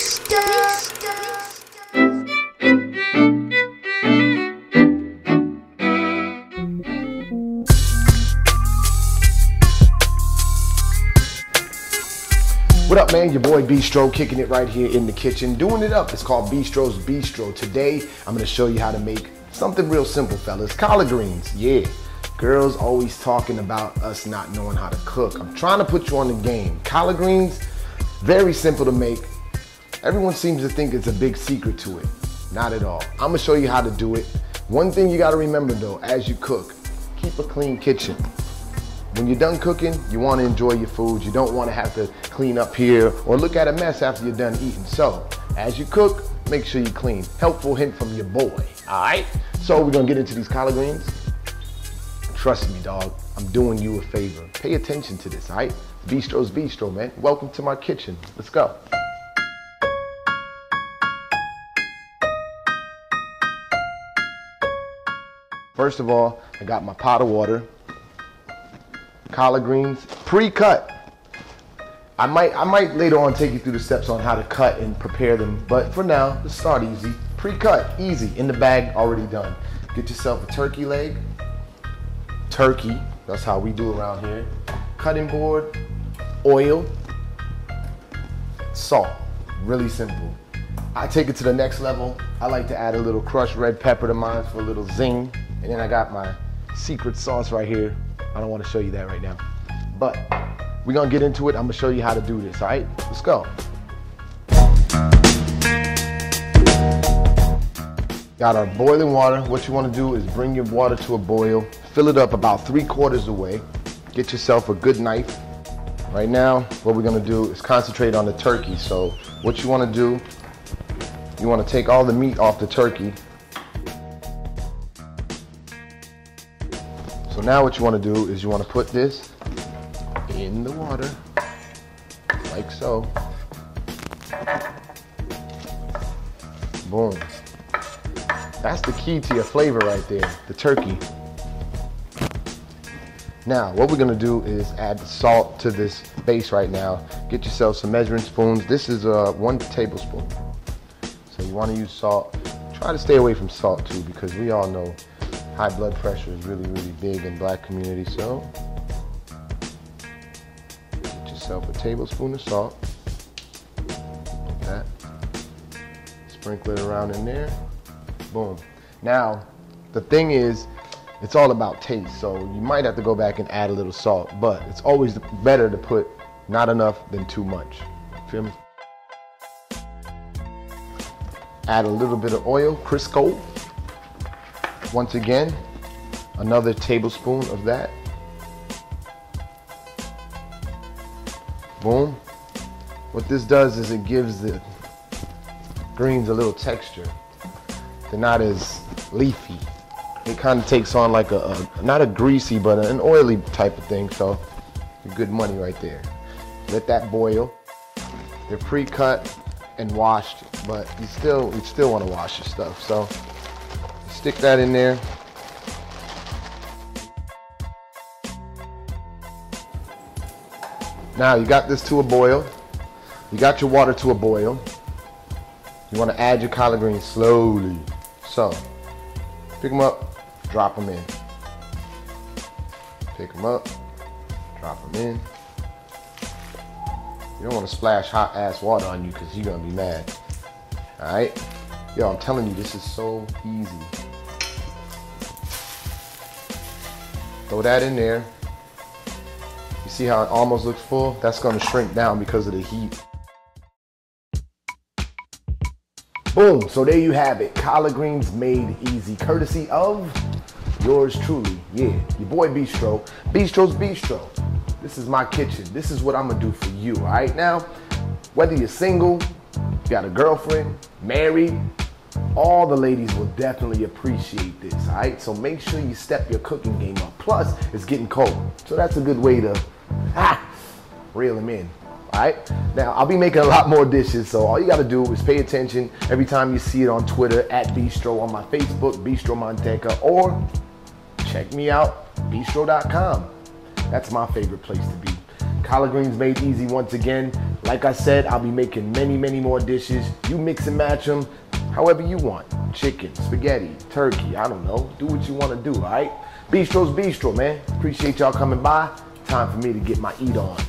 What up, man? Your boy Beestroh kicking it right here in the kitchen, doing it up. It's called Beestroh's Bistro. Today, I'm gonna show you how to make something real simple, fellas. Collard greens, yeah. Girls always talking about us not knowing how to cook. I'm trying to put you on the game. Collard greens, very simple to make. Everyone seems to think it's a big secret to it. Not at all. I'm gonna show you how to do it. One thing you gotta remember though, as you cook, keep a clean kitchen. When you're done cooking, you want to enjoy your food. You don't want to have to clean up here or look at a mess after you're done eating. So, as you cook, make sure you clean. Helpful hint from your boy, all right? So we're gonna get into these collard greens. Trust me, dog, I'm doing you a favor. Pay attention to this, all right? Beestroh's Bistro, man. Welcome to my kitchen. Let's go. First of all, I got my pot of water collard greens, pre-cut. I might, I might later on take you through the steps on how to cut and prepare them, but for now, let's start easy. Pre-cut, easy, in the bag, already done. Get yourself a turkey leg, turkey, that's how we do around here. Cutting board, oil, salt, really simple. I take it to the next level. I like to add a little crushed red pepper to mine for a little zing. And then I got my secret sauce right here, I don't want to show you that right now. But we're to get into it. I'm to show you how to do this, all right? Let's go. Got our boiling water. What you want to do is bring your water to a boil. Fill it up about three quarters away. Get yourself a good knife. Right now, what we're to do is concentrate on the turkey. So what you want to do, you want to take all the meat off the turkey So now what you want to do is you want to put this in the water, like so. Boom. That's the key to your flavor right there, the turkey. Now, what we're gonna do is add salt to this base right now. Get yourself some measuring spoons. This is uh, one tablespoon. So you wanna use salt. Try to stay away from salt too because we all know high blood pressure is really, really big in black community. So get yourself a tablespoon of salt. Like that. Sprinkle it around in there. Boom. Now, the thing is, it's all about taste. So you might have to go back and add a little salt, but it's always better to put not enough than too much. Feel me? Add a little bit of oil, Crisco. Once again, another tablespoon of that. Boom. What this does is it gives the greens a little texture. They're not as leafy. It kind of takes on like a, a, not a greasy, but an oily type of thing. So good money right there. Let that boil. They're pre-cut and washed, but you still you still want to wash your stuff. So Stick that in there. Now you got this to a boil. You got your water to a boil. You want to add your collard greens slowly. So, pick them up, drop them in. Pick them up, drop them in. You don't want to splash hot ass water on you because you're going to be mad. All right? Yo, I'm telling you, this is so easy. Throw that in there. You see how it almost looks full? That's gonna shrink down because of the heat. Boom, so there you have it. Collard greens made easy, courtesy of yours truly. Yeah, your boy Beestroh. Beestroh's Bistro. This is my kitchen. This is what I'm gonna do for you, all right? Now, whether you're single, got a girlfriend, married, all the ladies will definitely appreciate this, all right? So make sure you step your cooking game up. Plus, it's getting cold, so that's a good way to ah, reel them in. All right. Now I'll be making a lot more dishes, so all you got to do is pay attention every time you see it on Twitter at Beestroh, on my Facebook Beestroh Manteca, or check me out bistro.com. That's my favorite place to be. Collard greens made easy once again. Like I said, I'll be making many, many more dishes. You mix and match them however you want. Chicken, spaghetti, turkey, I don't know. Do what you want to do, all right? Beestroh's Bistro, man. Appreciate y'all coming by. Time for me to get my eat on.